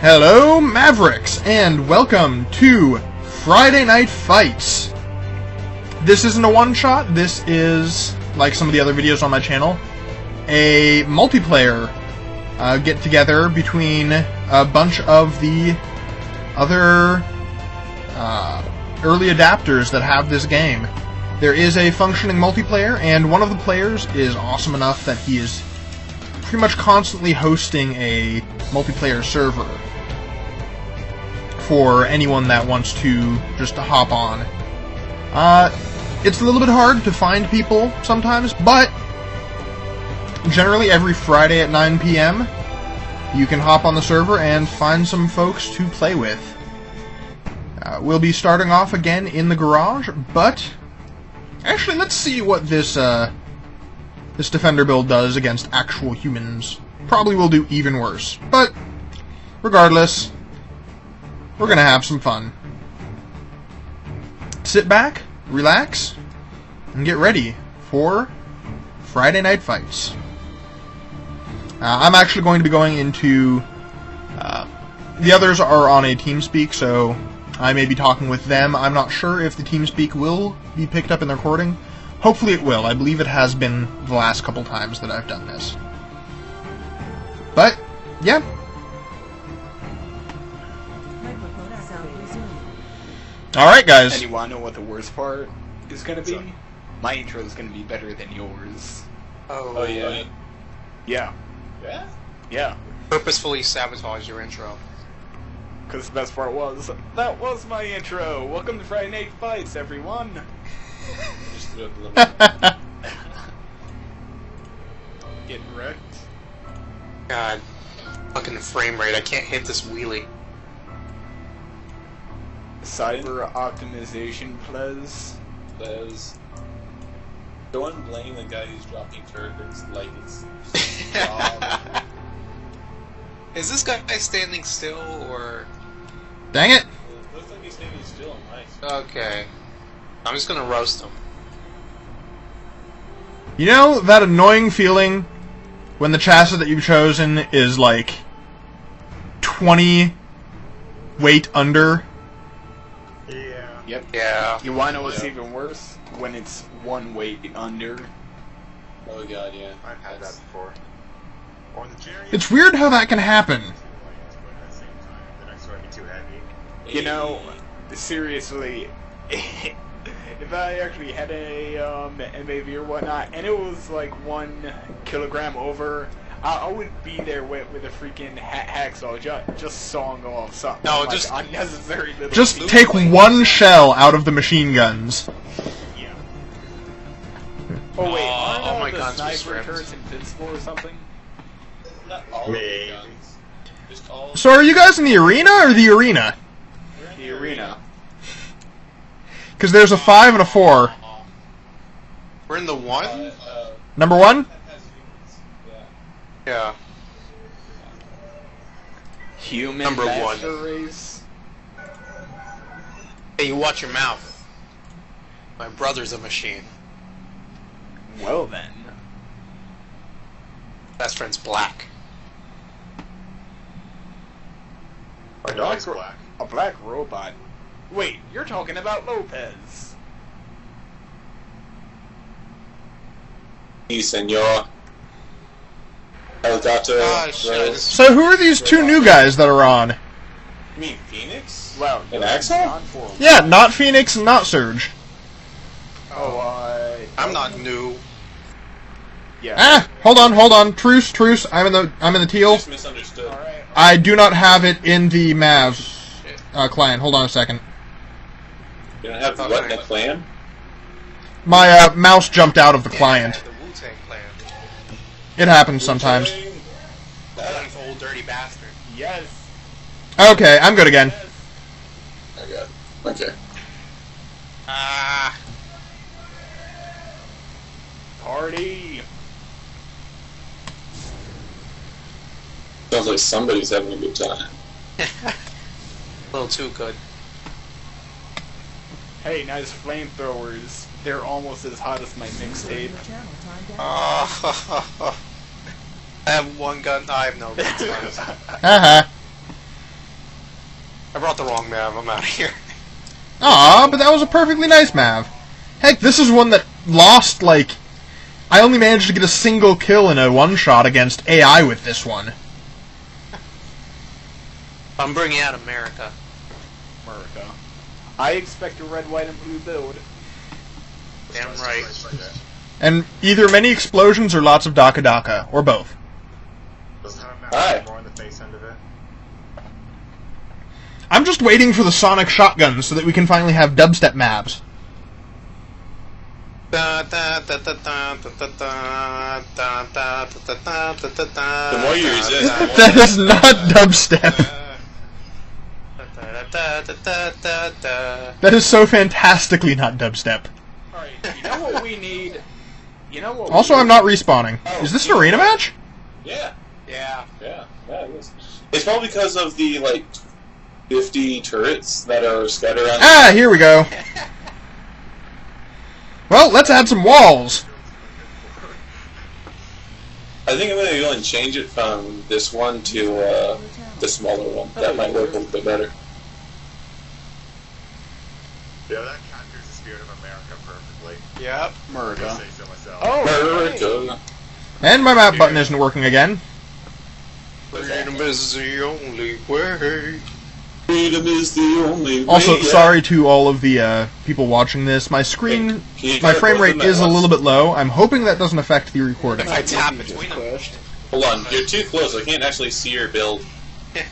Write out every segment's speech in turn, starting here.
Hello, Mavericks, and welcome to Friday Night Fights. This isn't a one-shot, this is, like some of the other videos on my channel, a multiplayer uh, get-together between a bunch of the other uh, early adapters that have this game. There is a functioning multiplayer, and one of the players is awesome enough that he is pretty much constantly hosting a multiplayer server for anyone that wants to just to hop on. Uh, it's a little bit hard to find people sometimes, but generally every Friday at 9 p.m. you can hop on the server and find some folks to play with. Uh, we'll be starting off again in the garage, but actually let's see what this uh, this defender build does against actual humans. Probably will do even worse, but regardless, we're gonna have some fun. Sit back, relax, and get ready for Friday Night Fights. Uh, I'm actually going to be going into. Uh, the others are on a TeamSpeak, so I may be talking with them. I'm not sure if the TeamSpeak will be picked up in the recording. Hopefully it will. I believe it has been the last couple times that I've done this. But, yeah, Alright, guys. And you want to know what the worst part is going to be? My intro is going to be better than yours. Oh, Oh yeah. Yeah. Yeah? Yeah. Purposefully sabotage your intro. Because the best part was, that was my intro. Welcome to Friday Night Fights, everyone. Just threw up a little Getting wrecked. God, fucking frame rate. I can't hit this wheelie. Cyber optimization, please. Bez. Don't blame the guy who's dropping turrets like it's his. Is this guy standing still or? Dang it. It looks like he's standing still on my Okay, I'm just gonna roast him. You know that annoying feeling when the chassis that you've chosen is like 20 weight under? Yep. Yeah. You want to know what's Yeah. even worse? When it's one weight under. Oh god, yeah. I've had that before. Or the Jerry. It's weird how that can happen. But at the same time, the next one would be too heavy. You know, seriously, if I actually had a um, MAV or whatnot, and it was like one kilogram over, I, I would be there with, with a freaking ha- hacksaw, just, just sawing off something. No, like, just- unnecessary little. Just pieces. take one shell out of the machine guns. Yeah. Oh wait, Oh, aren't all all my the guns sniper stripped. turrets invincible or something? Not all Maybe. of the guns. Just all So are you guys in the arena or the arena? we're in The arena. Because there's a 5 and a 4. We're in the one. Uh, uh, Number 1? that has humans. Yeah. Yeah. Human Number one. race. Hey, you watch your mouth. My brother's a machine. Well then. Best friend's black. My dog's black. A black robot. Wait, you're talking about Lopez. Sí, señor. Elgato. Ah, shit, just- So who are these two new guys that are on? You mean Phoenix? Wow. An you're Axel? on for a- Yeah, not Phoenix and not Surge. Oh, uh. I'm not new. Yeah. Ah, hold on, hold on. Truce, truce. I'm in the I'm in the teal. Just misunderstood. Alright. I do not have it in the Mav Shit. uh, client. Hold on a second. You don't have what in the clan? My uh, mouse jumped out of the client. Yeah, the Wu Tang Clan. It happens sometimes. That old dirty bastard. Yes. Okay, I'm good again. I got it. Okay. Ah. Party. Sounds like somebody's having a good time. a little too good. Hey, nice flamethrowers. They're almost as hot as my mixtape. Oh. I have one gun. I have no guns. uh huh. I brought the wrong map. I'm out of here. Aw, but that was a perfectly nice Mav. Heck, this is one that lost, like... I only managed to get a single kill in a one-shot against AI with this one. I'm bringing out America. America. I expect a red, white, and blue build. Damn right. place like that. And either many explosions or lots of Daka Daka, or both. Doesn't have a Hi. anymore on the face end of it. I'm just waiting for the sonic shotgun so that we can finally have dubstep maps. The The more you resist, the that is not dubstep. That is so fantastically not dubstep. Alright, you know what we need? You know what? Also, we I'm not respawning. Is this an arena match? Yeah, Yeah. yeah, yeah. It is. It's probably because of the like fifty turrets that are scattered around. Ah, here we go. Well, let's add some walls. I think I'm gonna go and change it from this one to uh, the smaller one. That might work a little bit better. Yeah, that captures the spirit of America perfectly. Yep. I America. say so myself. Oh, hey. America. And my map button isn't working again. Freedom is the only way. Freedom is the only way. Also, sorry to all of the uh, people watching this. My screen, Can my frame rate is a little bit low. I'm hoping that doesn't affect the recording. If I tap between them. Pushed. Hold on, you're too close. I can't actually see your build.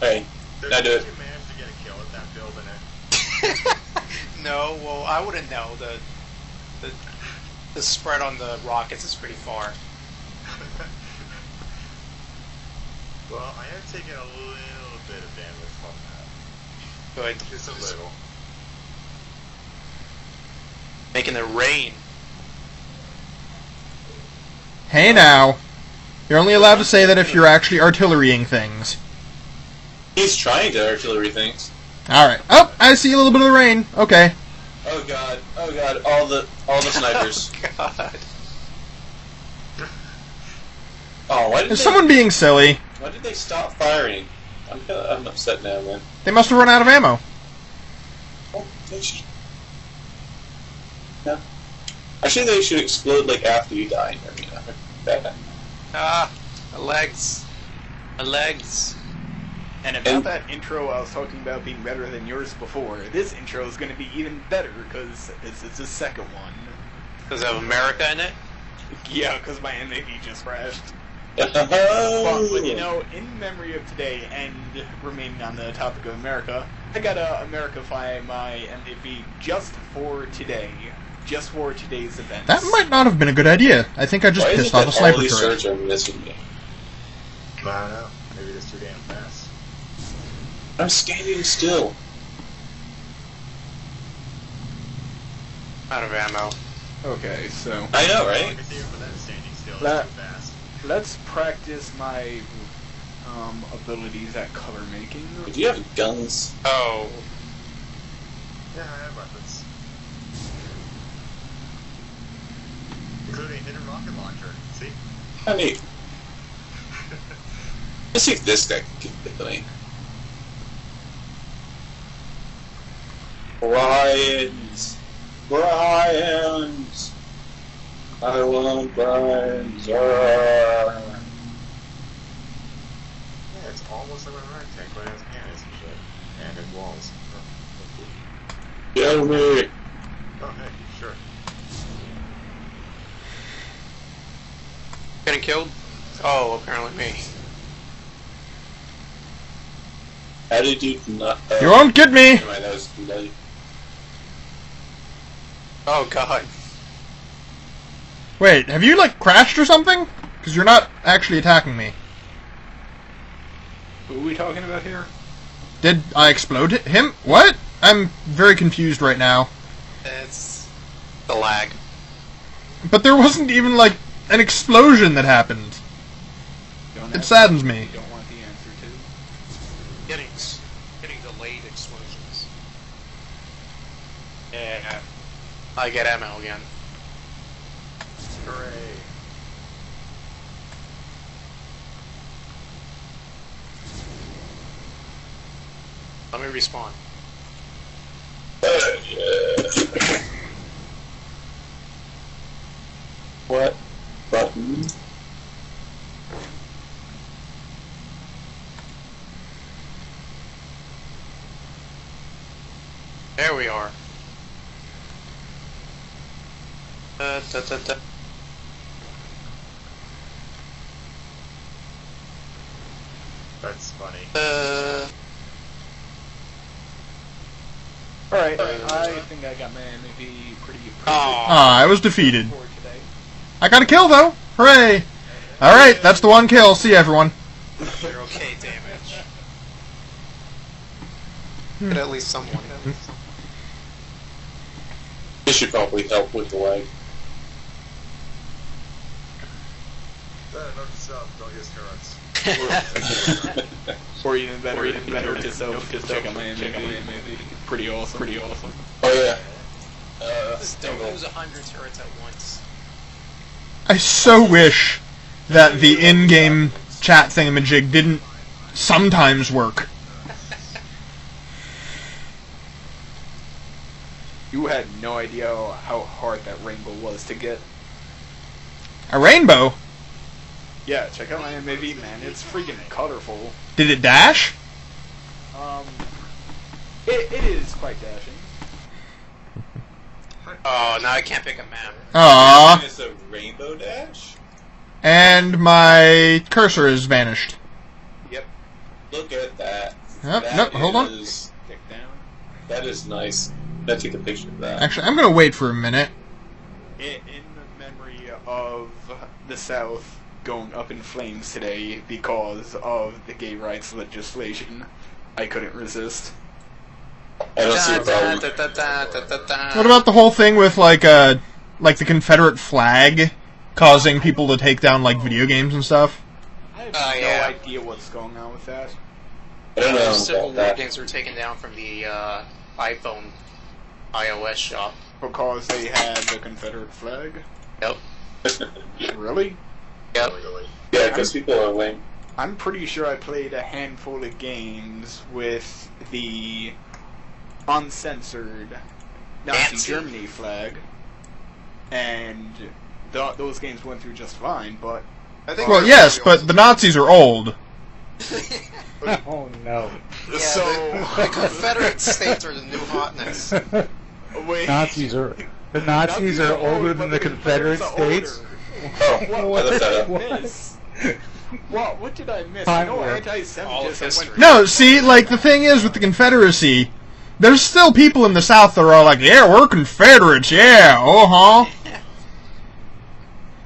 Hey, Did, I do did it. you manage to get a kill with that build in it? no, well, I wouldn't know. The, the the spread on the rockets is pretty far. Well, I am taking a little bit of damage from that. Good. Just a little. Making it rain. Hey now. You're only allowed to say that if you're actually artillerying things. He's trying to artillery things. Alright. Oh, I see a little bit of the rain. Okay. Oh god, oh god, all the all the snipers. Oh god. oh, why did Is they, someone being silly? Why did they stop firing? I'm I'm upset now, man. They must have run out of ammo. Oh, they should. Yeah. Actually, they should explode like after you die. I mean. Ah, my legs. My legs. And about And- that intro I was talking about being better than yours before, this intro is going to be even better because this is the second one. Does it have America in it? Yeah, because my MAV just crashed. But, But, but you oh. know, in memory of today and remaining on the topic of America, I gotta Americafy my MAV just for today. Just for today's event. That might not have been a good idea. I think I just why is pissed it off a that all sniper these turret. turrets are missing me? I don't know. Maybe it's too damn fast. I'm standing still. Out of ammo. Okay, so I know, All I right? can see for that standing still is That- too fast. let's practice my um, abilities at color making. Do you have guns? Oh. Yeah, I have weapons. Including a hidden rocket launcher. See? I mean, let's see if this guy can get me. Brian's. Brian's. I want Brian's. Ah. Yeah, it's almost like a rag tank, but it has cannons and shit. And in walls. Kill me. Oh, hey, sure. Getting killed? Oh, apparently me. How did you not? Uh, You won't get me! Never mind, that was bloody. Oh god. Wait, have you, like, crashed or something? Because you're not actually attacking me. Who are we talking about here? Did I explode him? What? I'm very confused right now. It's the lag. But there wasn't even, like, an explosion that happened. Don't It saddens me. me. You don't want the answer to. Getting getting delayed explosions. Yeah. I get ammo again. Hooray. Let me respawn. What button? There we are. Da, da, da, da. That's funny. Uh, Alright, I think I got my MVP pretty pretty Aw. Ah, I was defeated. I got a kill though. Hooray! All right, that's the one kill. See you, everyone. you're okay, damage. But at least someone. This should probably help with the lag. Note to self, don't use currents. Or even better, or even better to self to check out my MVP. Pretty awesome. Pretty awesome. Oh yeah. Uh, Just don't use a hundred turrets at once. I so wish that the in-game chat thingamajig didn't sometimes work. You had no idea how hard that rainbow was to get. A rainbow? Yeah, check out my MVP, man. It's freaking colorful. Did it dash? Um, it, it is quite dashing. Oh, now I can't pick a map. Aww. It's a rainbow dash. And my cursor has vanished. Yep. Look at that. Yep, That nope, hold on. is- Stick down. That is nice. Let's take a picture of that. Actually, I'm gonna wait for a minute. In, in memory of the South going up in flames today because of the gay rights legislation, I couldn't resist. I don't see a problem. What about the whole thing with like uh like the Confederate flag causing people to take down like video games and stuff? I have Oh, no yeah. idea what's going on with that. I don't know Those Civil War games were taken down from the uh, iPhone iOS shop. Because they had the Confederate flag? Yep. Really? Yep. yeah, because people are lame. I'm pretty sure I played a handful of games with the uncensored Nazi Nancy. Germany flag, and th- those games went through just fine. But I think Well, yes, but the Nazis are old. Oh no. Yeah, so the, the Confederate states are the new hotness. wait, Nazis are the Nazis are older than the Confederate States. Oh, What, I what left did I up. miss? What, what did I miss? Time I know warp. All of anti-Semitism No, see, like the thing is with the Confederacy, there's still people in the South that are like, "Yeah, we're Confederates, yeah, uh huh.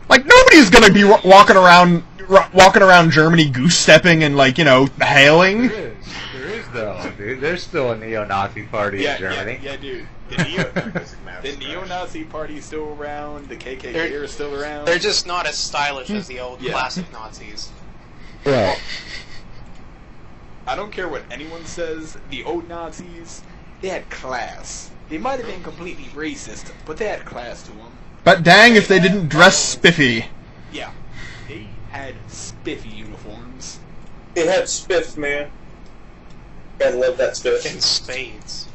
Like nobody's gonna be wa- walking around, ra- walking around Germany goose stepping and like you know hailing. There is, there is though, dude. There's still a neo-Nazi party yeah, in Germany. Yeah, yeah, dude. The, neo, the neo-Nazi party's still around. The KKK They're- are still around. They're just not as stylish as the old Yeah. classic Nazis. Right. I don't care what anyone says. The old Nazis, they had class. They might have been completely racist, but they had class to them. But dang if they didn't dress spiffy. Yeah, they had spiffy uniforms. They had spiff, man. Gotta love that spiff. In spades.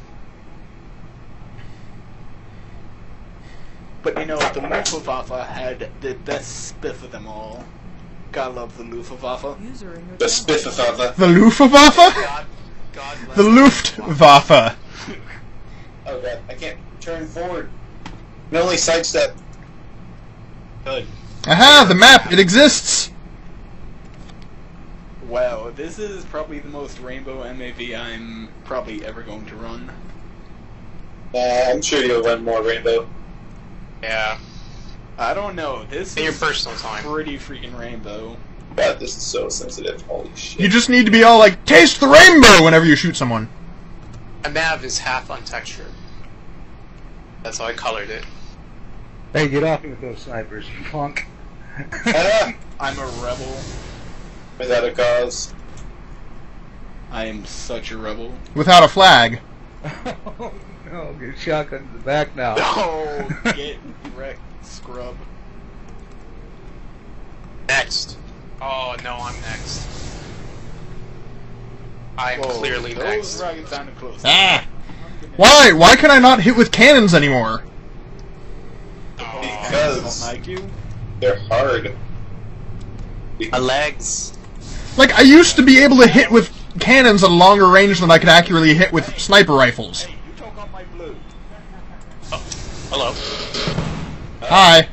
But you know, the Luftwaffe had the best spiff of them all. Gotta love the Luftwaffe. User in your The channel. spiff of other. The Luftwaffe? God, God The Luftwaffe. Oh god, I can't turn forward. No, only sidestep. Good. Aha, the map, it exists! Wow, this is probably the most rainbow MAV I'm probably ever going to run. Uh, I'm sure you'll run more rainbow. Yeah. I don't know. This In your personal time. pretty freaking rainbow. God, this is so sensitive. Holy shit. You just need to be all like, taste the rainbow whenever you shoot someone. A nav is half untextured. That's how I colored it. Hey, get off me with those snipers, you punk. I'm a rebel. without a cause. I am such a rebel. Without a flag. oh no, get shotgun to the back now. No, get wrecked, scrub. Next. Oh no, I'm next. I'm Whoa, clearly those next. rockets sounded close. Ah! Why? Why can I not hit with cannons anymore? Oh, Because Don't like you. they're hard. my legs. Like, I used to be able to hit with cannons at a longer range than I could accurately hit with sniper rifles. Hey, you talk on my blue. Hello. Hi.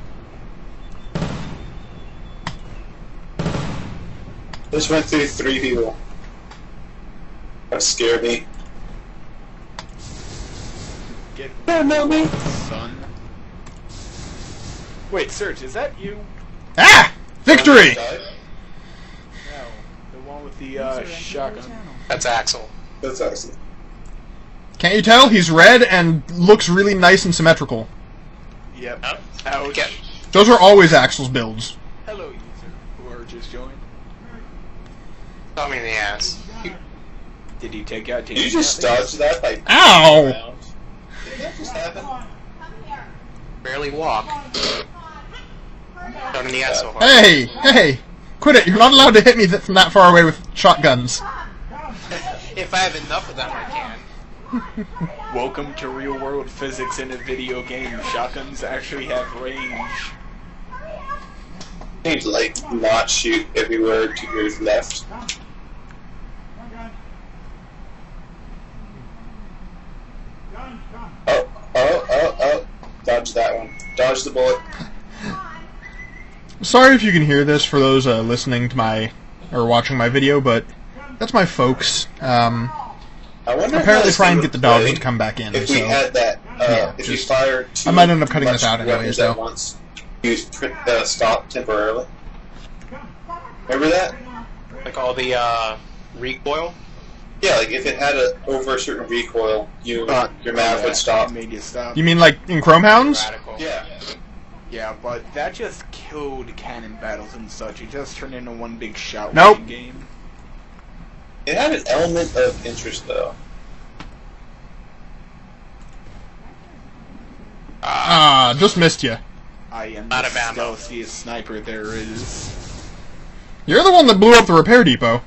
This went through three people. That scared me. Get No, no, me. son. Wait, Serge, is that you? Ah! Victory! No, the one with the uh, shotgun. That's Axel. That's Axel. Can't you tell? He's red and looks really nice and symmetrical. Yep. Yep. Ouch. Get- Those are always Axel's builds. Hello, user who are just joined. Shot me in the ass. Did he take out? Did you just dodge that by Ow! around? Did that just happen? Barely walk. Shot in the ass so hard. Hey! Hey! Quit it! You're not allowed to hit me th- from that far away with shotguns. if I have enough of them, I can. Welcome to real world physics in a video game. Shotguns actually have range. You need to like not shoot everywhere to your left. Oh, oh, oh, oh. Dodge that one. Dodge the bullet. Sorry if you can hear this for those uh, listening to my or watching my video, but that's my folks. Um, I wonder apparently how this trying to thing get the would dogs to come back in. If So we had that, uh, Yeah, if you fire two I might end up cutting this out anyways, weapons though. at once, you uh, stop temporarily. Remember that? Like all the uh, recoil. Yeah, like if it had a over a certain recoil, you your math would stop. It made you stop. you mean like in Chromehounds? Radical. Yeah. Yeah, but that just killed cannon battles and such. It just turned into one big shot Nope. game. It had an element of interest though. Ah, just missed you. I am Out the of stealthiest sniper there is. You're the one that blew up the repair depot.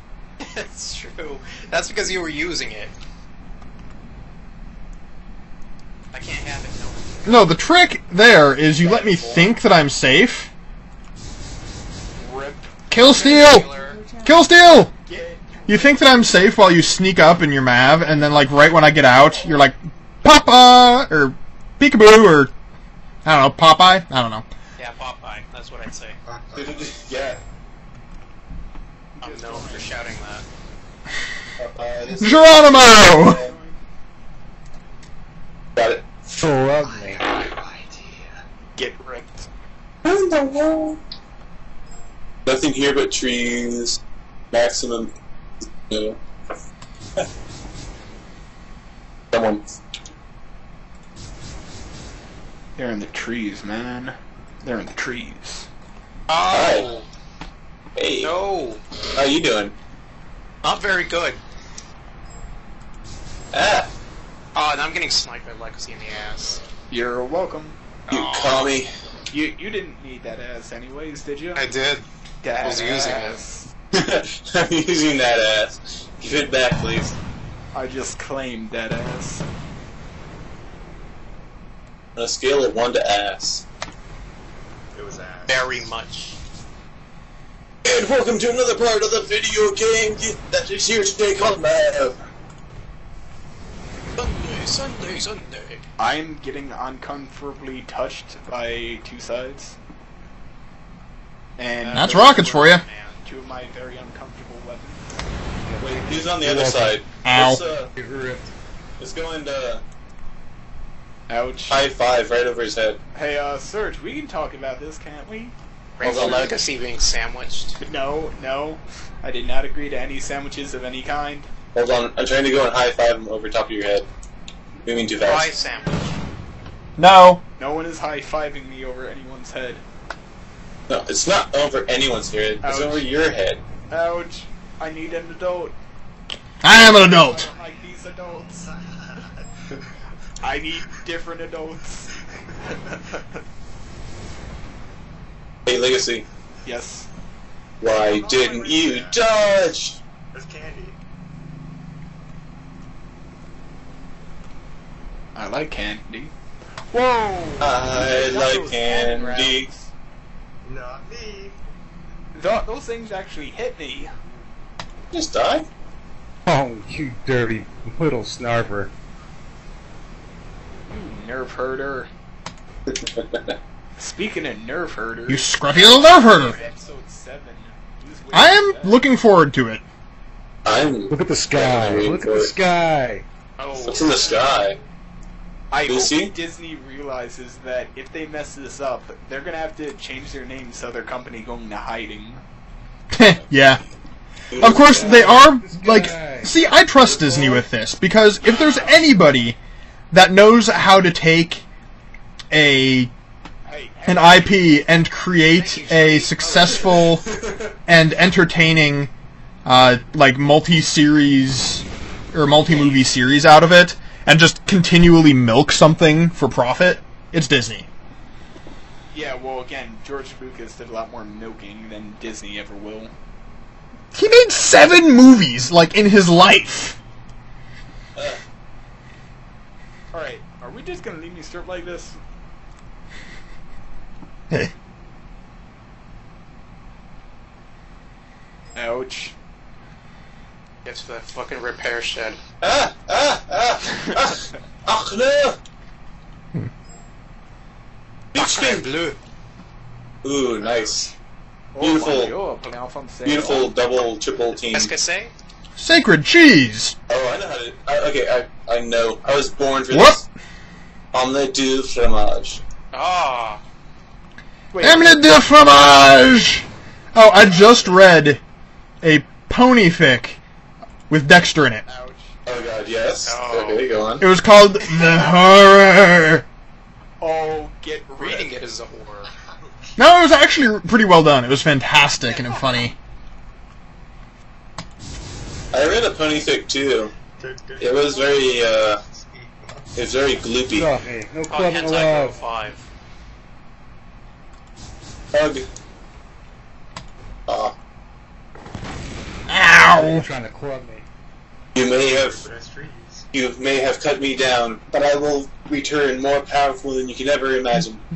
That's true. That's because you were using it. I can't have it. No. No, the trick there is you let me think that I'm safe. Rip. Kill steal! Regular- Kill steal! Get. You think that I'm safe while you sneak up in your Mav, and then like right when I get out, you're like, Papa! Or Peekaboo, or I don't know, Popeye? I don't know. Yeah, Popeye. That's what I'd say. yeah. I'm known for shouting that. This is- Geronimo! Got it. Love me. Get ripped. Nothing here but trees. Maximum. You know. Someone. They're in the trees, man. They're in the trees. Oh Hey. no! How are you doing? Not very good. Ah. Oh, and I'm getting sniped by Legacy in the ass. You're welcome. You Aw. commie. You you didn't need that ass anyways, did you? I did. That was using it. ass. I'm using that ass. Give it back, please. I just claimed that ass. On a scale of one to ass. It was ass. Very much. And welcome to another part of the video game that is here today called Mav. Sunday, Sunday, Sunday. I'm getting uncomfortably touched by two sides. And That's rockets for you. Man. two of my very uncomfortable weapons. Wait, who's on the other side? Ow. Let's, uh, let's go and uh, Ouch. high five right over his head. Hey, uh, Serge, we can talk about this, can't we? Rainbow Hold on. Legacy being sandwiched. No, no. I did not agree to any sandwiches of any kind. Hold on, I'm trying to go and high five him over top of your head. Moving too Fry fast. sandwich. No. No one is high fiving me over anyone's head. No, it's not over anyone's head. It's over your head. Ouch. I need an adult. I am an I adult. don't like these adults. I need different adults. Hey, Legacy. Yes. Why oh, didn't you dodge? There's candy. I like candy. Whoa! I, like candy. Not me. Th those things actually hit me. Just die. Oh, you dirty little snarver. You nerf herder. Speaking of nerf herder, You scruffy little nerf herder. episode seven. I am looking forward to it. I'm. Look at the sky. Look at the sky. Oh, What's in the sky? I hope Lucy? Disney realizes that if they mess this up, they're gonna have to change their name so their company going into hiding. yeah. Of course, they are like. See, I trust Disney with this because if there's anybody that knows how to take a Hey, an IP and create a successful and entertaining, uh, like multi-series or multi-movie series out of it, and just continually milk something for profit, it's Disney. yeah, well, again, George Lucas did a lot more milking than Disney ever will. He made seven movies, like in his life. All right, are we just gonna leave me strip like this? Ouch. Get to that fucking repair shed. Ah! Ah! Ah! Ah! Ach no! Bitchkin! blue. Ooh, nice. Oh, Beautiful. my God, putting off on sale. Beautiful double, triple team. Qu'est-ce? Sacred cheese. Oh, I know how to. I, okay, I, I know. I was born for What? this. Omelette du fromage. Ah. Wait, Eminent de fromage. Oh, I just read a pony fic with Dexter in it. ouch. Oh god, yes. Oh. Okay, go on. It was called The Horror. Oh, get Reading ripped. it is a horror. No, it was actually pretty well done. It was fantastic and funny. I read a pony fic too. It was very, uh, it was very gloopy. Coffee. No Oh, club Hentai in 5. Hug. Ah, Ow! You're trying to club me. you may have, you may have cut me down, but I will return more powerful than you can ever imagine.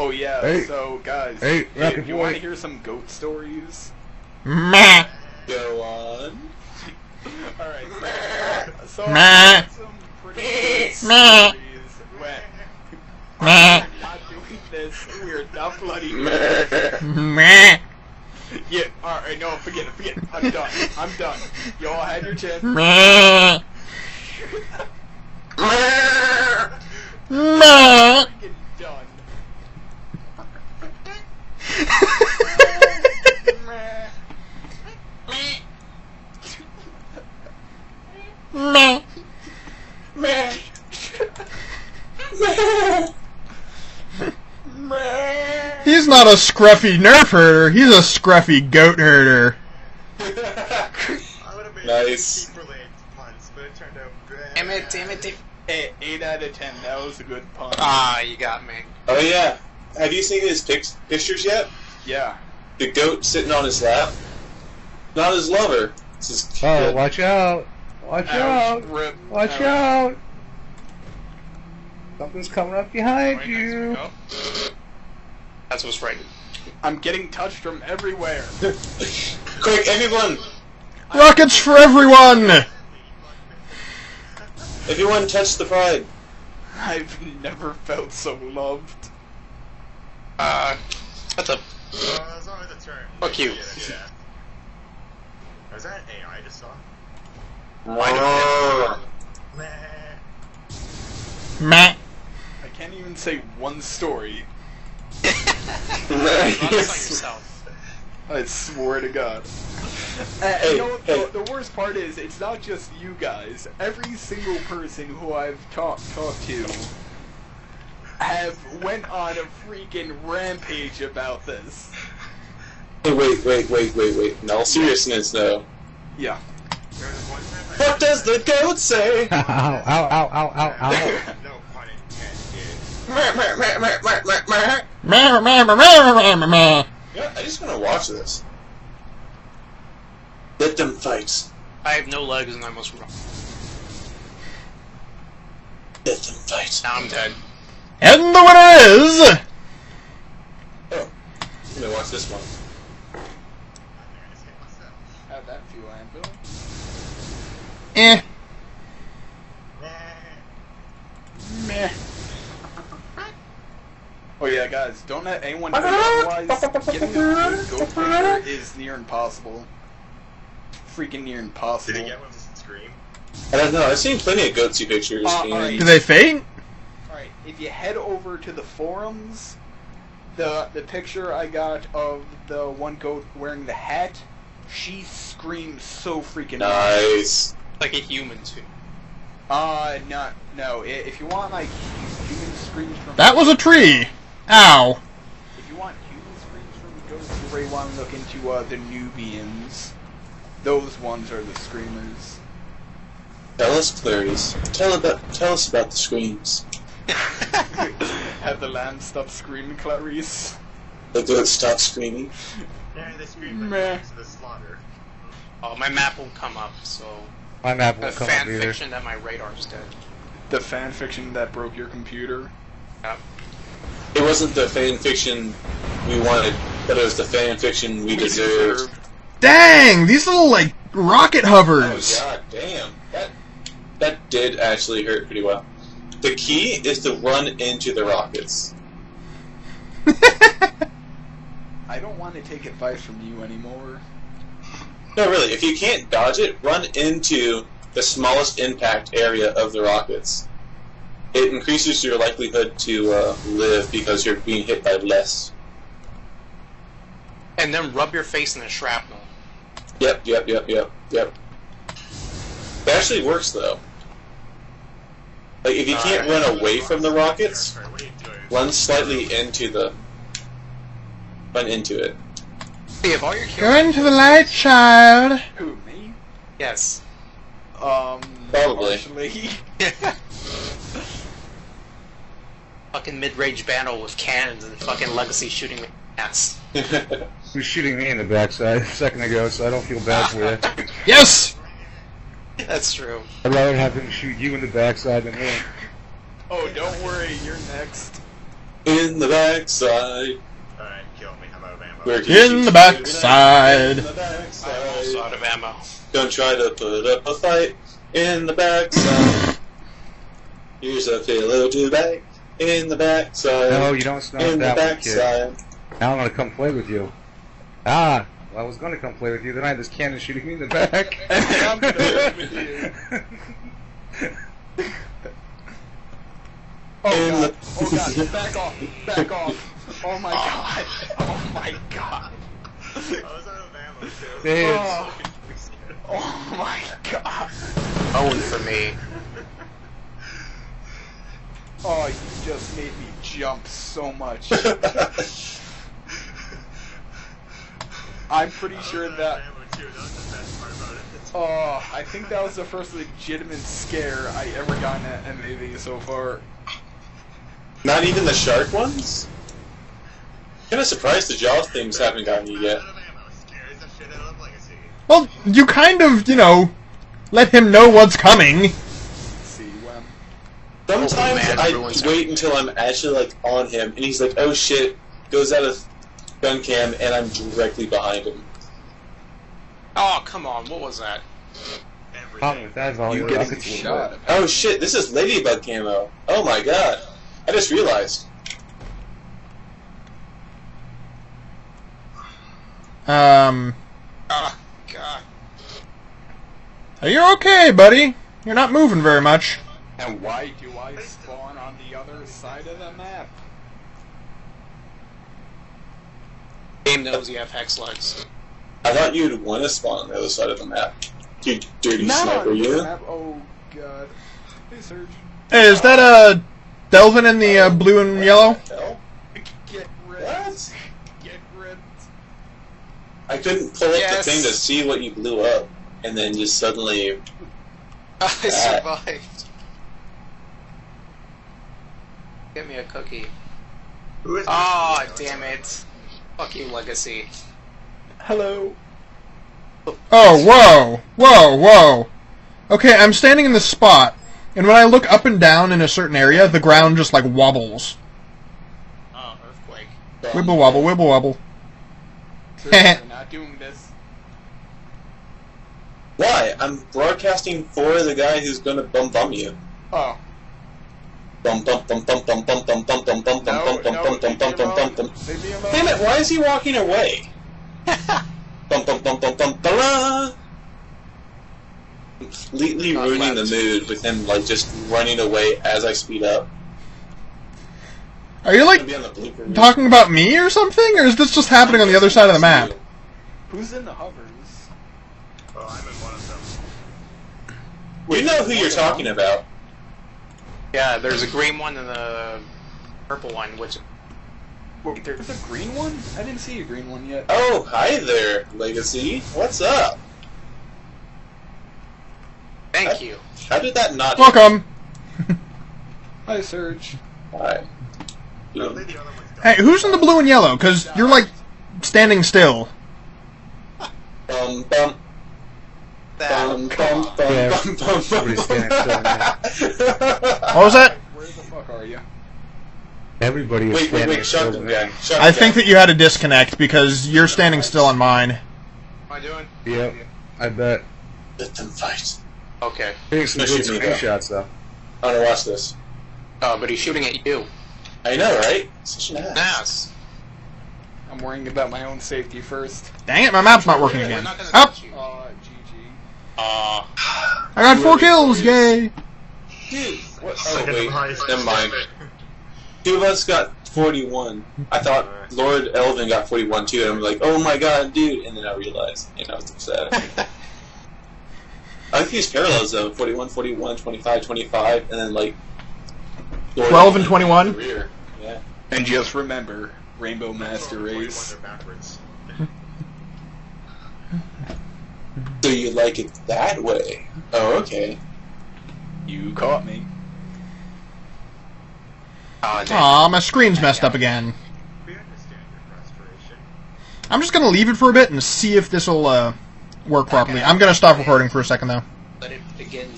Oh yeah. Hey. So guys, Hey, if you want to hear some goat stories? Meh. Go on. All right. So, so Meh. some pretty good Meh. When Meh. We're not doing this, we're not bloody. Meh. Yeah. All right. No, forget it. Forget it. I'm done. I'm done. You all had your chance. Meh. Meh. Freaking done. Meh. He's not a scruffy nerf herder, he's a scruffy goat herder. I would have made Nice. keeper length puns, but it turned out bad. Damn it, damn it, damn Eight, eight out of ten. That was a good pun. Ah, you got me. Oh yeah. Have you seen his pic- pictures yet? yeah. The goat sitting on his lap. Not his lover. It's his Oh, watch out. Watch Ouch. out. Rip. Watch Ouch. out. Something's coming up behind Right, you. go. That's what's right. I'm getting touched from everywhere. Quick, everyone! Rockets for everyone! Everyone touch the pride. I've never felt so loved. Uh, what the? Uh, as long as it's. Fuck you. Yeah, yeah. Was that an AI just saw? Wow. Meh. Meh. I can't even say one story. Run yourself. I swear to God. Uh, Hey, you know what hey. the, the worst part is? It's not just you guys. Every single person who I've talked talked to have went on a freaking rampage about this. Hey, wait, wait, wait, wait, wait. In all seriousness, though. Yeah. There was one time I What does the goat say? Ow, ow, ow, ow, ow, ow. no pun intended. Meh, meh, meh, meh, meh, meh. Yeah, I just want to watch this. Let them fight. I have no legs and I must run. Let them fight. Now I'm dead. And the winner is. Oh, let me watch this one. I think I just hit. How'd that feel, Anvil? Eh. Nah. Meh. Oh yeah, guys, don't let anyone think otherwise. Getting a good goat picture is near impossible. Freaking near impossible. Did impossible. he get one to scream? I don't know. I've seen plenty of goatsy pictures. Uh, and- alright. Do they faint? Alright, if you head over to the forums, the the picture I got of the one goat wearing the hat, she screams so freaking loud. Nice. Like a human too. Uh, no, no. If you want like human screams from That was a tree. Ow. If you want human screams from ghosts, you really want to look into uh, the Nubians. Those ones are the screamers. Tell us, Clarice. Tell about. Tell us about the screams. Have the lamb stop screaming, Clarice? The goats stop screaming. Yeah, they scream when Meh. it comes to the slaughter. Oh, my map won't come up, so My map won't come up The fan fiction that my radar's dead. The fan fiction that broke your computer. Yep. It wasn't the fan fiction we wanted, but it was the fan fiction we deserved. Dang, these little like rocket hovers. Oh hovers. god damn. That that did actually hurt pretty well. The key is to run into the rockets. I don't want to take advice from you anymore. No, really, if you can't dodge it, run into the smallest impact area of the rockets. It increases your likelihood to uh, live because you're being hit by less. And then rub your face in the shrapnel. Yep, yep, yep, yep, yep. It actually works though. Like if you can't Alright. run away from the rockets, Sorry, what are you doing? run slightly into the run into it. Hey, if all your Go kills... into the light, child. Who, me? Yes. Um, Probably. partially. fucking mid-range battle with cannons and fucking legacy shooting me in the ass. He was shooting me in the backside a second ago, so I don't feel bad for you. Yes. That's true. I'd rather have him shoot you in the backside than me. oh, don't worry, you're next. In the backside. Alright, kill me. I'm out of ammo. Where In the backside. In the I'm also out backside. of ammo. Don't try to put up a fight in the backside. Here's a pillow to bag in the backside. No, you don't snap in the that one, kid. backside. Now I'm gonna come play with you. Ah, well, I was gonna come play with you, then I had this cannon shooting me in the back. And I'm gonna play with Oh In god, oh god, back off, back off. Oh my god, oh my god. I was out of ammo too. Oh, oh my god. Owen for me. Oh, you just made me jump so much. I'm pretty sure I was that. of ammo too. That was the best part about it. Oh, I think that was the first legitimate scare I ever gotten at MAV so far. Not even the shark ones? Kinda surprised the Jaws things haven't gotten you yet. Out of ammo. Scares the shit out of Legacy. Well, you kind of, you know, let him know what's coming. Let's see, when. Sometimes I ruins wait until I'm actually like on him, and he's like, "Oh shit!" Goes out of gun cam, and I'm directly behind him. Oh, come on. What was that? Everything. Problem with that is all You your getting rockets shot. work. Oh shit! This is ladybug camo. Oh my god! I just realized. Um, Oh, God. are you okay, buddy? You're not moving very much. And why do I spawn on the other side of the map? Game knows you have hex legs. I thought you'd want to spawn on the other side of the map. You dirty Not sniper, you. map. Oh god. Hey, Serge. Hey, is that uh, Delvin in the uh, blue and yellow? Hell? Get rid. What? Get rid. I couldn't pull up the thing to see what you blew up, and then just suddenly. I survived. Get me a cookie. Who is Oh, this? damn it. Fuck you, Legacy. Hello. Oh, whoa, whoa, whoa. Okay, I'm standing in the spot, And when I look up and down in a certain area, the ground just like wobbles. Oh, earthquake. Wibble wobble, wibble wobble. Sir, we're not doing this. Why? I'm broadcasting for the guy who's gonna bum bum you. Oh. Damn it! Why is he walking away? Completely ruining the mood with him like just running away as I speed up. Are you like be on the blooper reel. talking about me or something, or is this just happening on the other side of the map? Who's in the hovers? Oh, I'm in one of them. You know who you're talking about. Yeah, there's a green one and a purple one, which Wait, there's a green one? I didn't see a green one yet. Oh, hi there, Legacy. What's up? thank you. How did that not? Welcome. Hi, Surge. Hi. Apparently the other one's Hey, who's in the blue and yellow? Because you're like standing still. Bum bum bum bum bum Yeah, bum bum. everybody's standing still now. What was that? Where the fuck are you? Everybody is Wait, wait, standing wait, still. shut them down. Shut I them think down. that you had a disconnect because you're standing still on mine. What am I doing? Yep, I bet. Let them fight. Okay. Getting some No good shooting, though. screenshots though. I want to watch this. Oh, but he's shooting at you. I know, right? Such an ass. Nice. I'm worrying about my own safety first. Dang it, my map's not working We're again. not gonna Up! touch you. Uh, GG. Uh, I got four kills, yay! Dude, what? Oh, Second wait. Never mind. Two of us got 41. I thought Lord Elvin got 41 too, and I'm like, oh my god, dude. And then I realized, and I was upset. I think these parallels though 41, 41, 25, 25, and then like. Lord 12 and 21? in the rear. Yeah. And just remember, Rainbow Master 41 Race. are backwards. So you like it that way? Oh, okay. You caught me. uh, Aw, my screen's messed up again. We understand your frustration. I'm just gonna leave it for a bit and see if this'll uh, work properly. I'm gonna stop recording for a second though. let it begin